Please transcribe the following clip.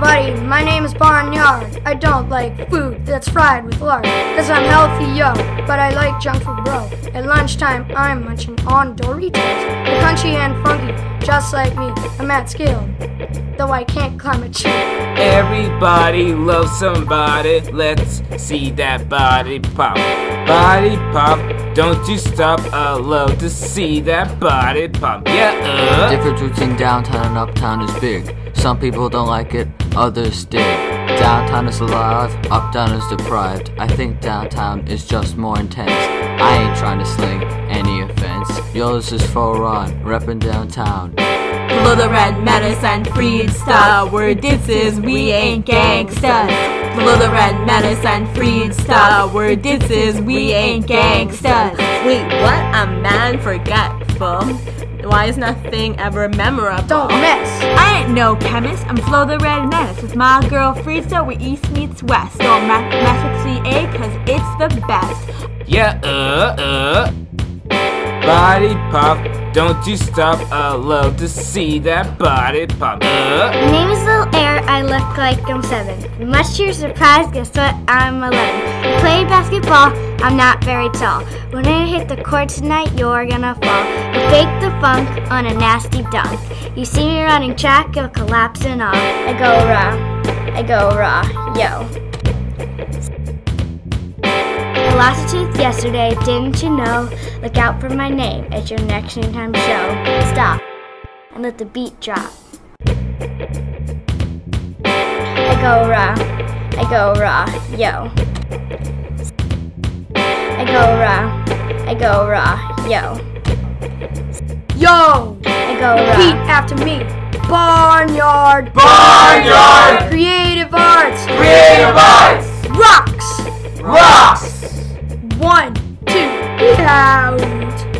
everybody, my name is Barnyard. I don't like food that's fried with lard, cause I'm healthy, yo, but I like junk food, bro. At lunchtime, I'm munching on Doritos. They're crunchy and funky, just like me. I'm at scale, though I can't climb a tree. Everybody loves somebody. Let's see that body pop. Body pop. Don't you stop. I love to see that body pop. Yeah, uh. The difference between downtown and uptown is big. Some people don't like it, others dig. Downtown is alive, uptown is deprived. I think downtown is just more intense. I ain't trying to sling any offense. Yours is for on, reppin' downtown. Flo the red menace and freestyle. Where this is, we ain't gangsters. Flo the red menace and freestyle. Where this is, we ain't gangsters. Wait, what? I'm man forgetful. Why is nothing ever memorable? Don't mess. I ain't no chemist. I'm Flo the Red Menace with my girl Frieza. Where East meets West. Don't mess mess with CA, cause it's the best. Yeah, uh, uh. Body pop. Don't you stop. I love to see that body pop. Uh. My name is Lil Air, I look like I'm seven. Much to your surprise, guess what? I'm 11. I play basketball, I'm not very tall. When I hit the court tonight, you're gonna fall. I fake the funk on a nasty dunk. You see me running track, you'll collapse and all. I go raw, I go raw, yo. I lost a tooth yesterday, didn't you know? Look out for my name at your next noontime show. Stop and let the beat drop. I go raw, I go raw, yo. I go raw, I go raw, yo. Yo, I go repeat raw. after me. Barnyard. Barnyard. Creative arts. Creative Rocks.